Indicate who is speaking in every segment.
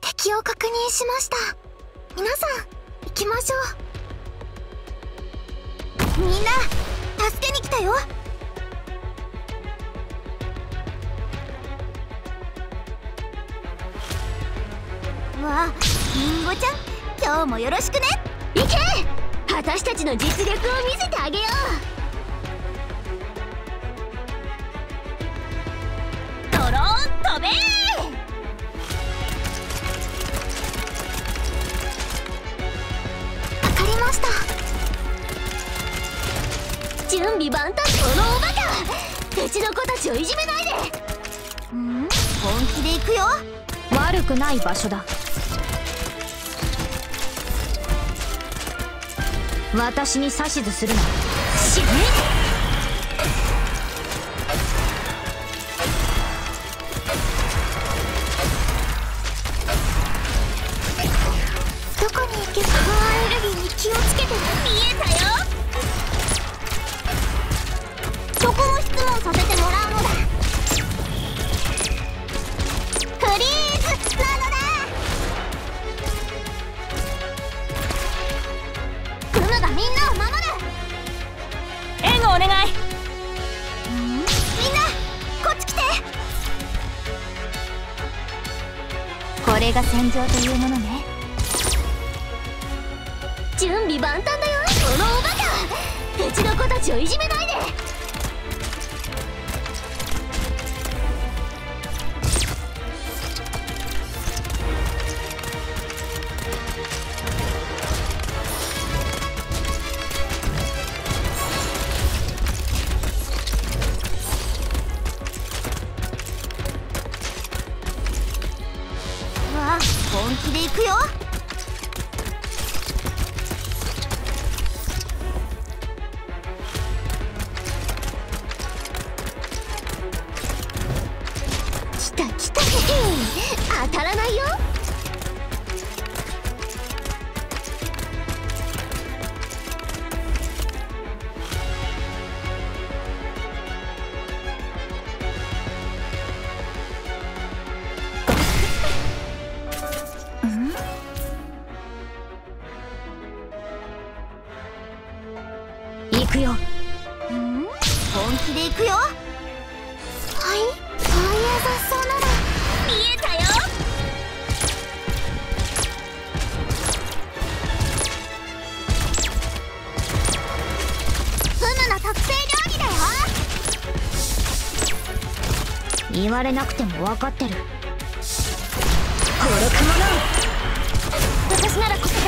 Speaker 1: 敵を確認しました。皆さん行きましょう。みんな助けに来たよ。ちゃん今日もよろしくね。行け。私たちの実力を見せてあげよう。ドローン飛べ。わかりました。準備万端このおバカ。うちの子たちをいじめないで。ん？本気で行くよ。
Speaker 2: 悪くない場所だ。私に指図するな
Speaker 1: 死ね。
Speaker 2: れが戦場というものね。
Speaker 1: 準備万端だよ。このおバカうちの子たちをいじめないで。気でいくよ。きたきた。当たらないよ。
Speaker 2: くよ
Speaker 1: ん？本気で行くよ。はい？そういう雑草なら。見えたよ。の特製料理だよ。
Speaker 2: 言われなくても分かってる。
Speaker 1: 私なら戦い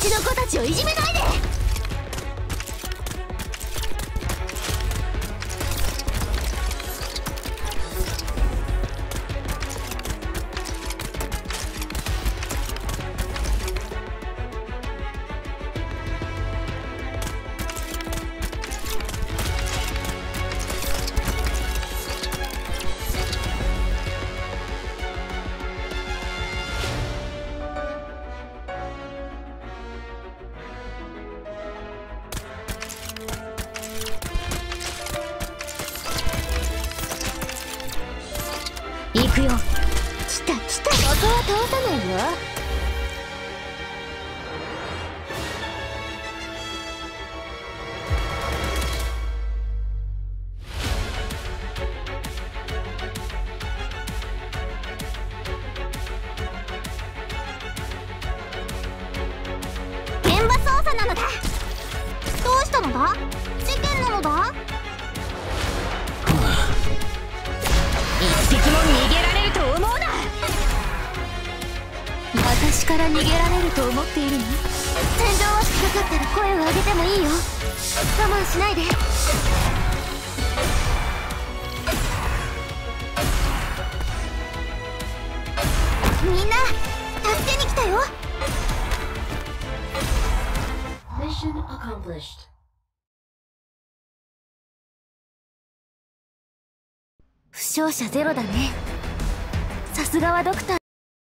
Speaker 1: ちの子たちをいじめないで
Speaker 2: くよ。
Speaker 1: 来た来た。ここは倒さないよ。現場なのだ。どうしたのだ？
Speaker 2: 事件なのだ？匹も逃げられると思うな。私から逃げられると思っているの？
Speaker 1: 天井は低かったら声を上げてもいいよ。我慢しないで。みんな助けに来たよ。
Speaker 3: Mission accomplished.
Speaker 1: 傷者ゼロだね。さすがはドクター